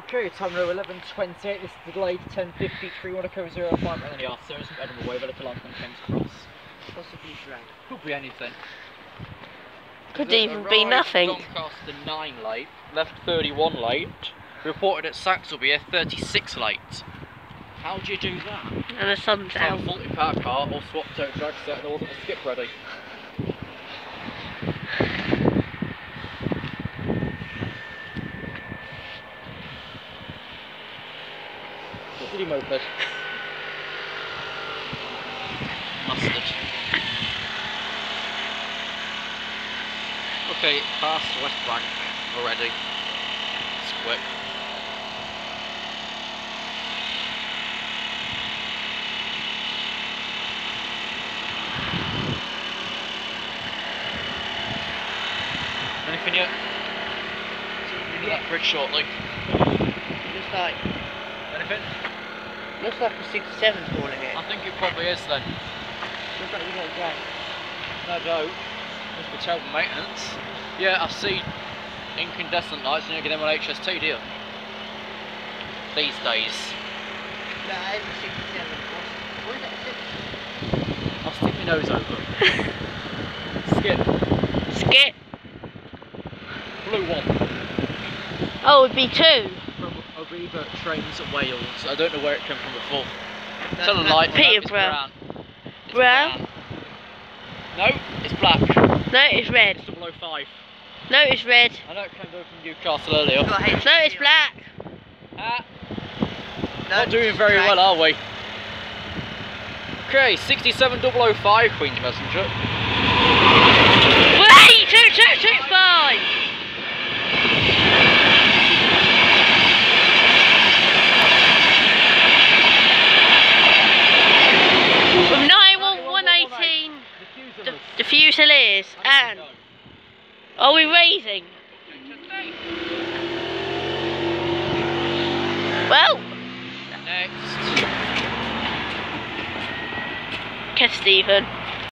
time now 11.28, this is delayed 10.53, want to cover 0 5, and then yeah, Sarah's from Edinburgh Way, but little London King's Cross. Possibly drag. Could be anything. Could The even be arrived nothing. Doncaster 9 late, left 31 late, reported at Saxelby at 36 late. How do you do that? And the sun's Have out. faulty power car or swapped out drag set and there wasn't a skip ready. He moped? Mustard. Okay, past West Bank already. It's quick. Anything yet? Into that bridge shortly. Looks like Anything? Looks like a 67's calling it. I think it probably is then. Looks like we got a drag. No doubt. Must be terrible maintenance. Yeah, I see incandescent lights and you get them on HST, do you? These days. No, it's a 67. What's, what is that? I'll stick my nose over. Skip. Skip. Blue one. Oh, it'd be two. From Trains at Wales. I don't know where it came from before. No, Tell a light. no, Peterborough. brown. It's Brown? No, it's black. No, it's red. It's 005. No, it's red. I know it came over from Newcastle earlier. Got HST No, it's black. Ah, No, not doing very drag. well, are we? Okay, 67005 Queen's Messenger. Wait! Two, two, two, five! From 91118, the, Fusiliers, and are we raising? Well, Next. Kev Stephen.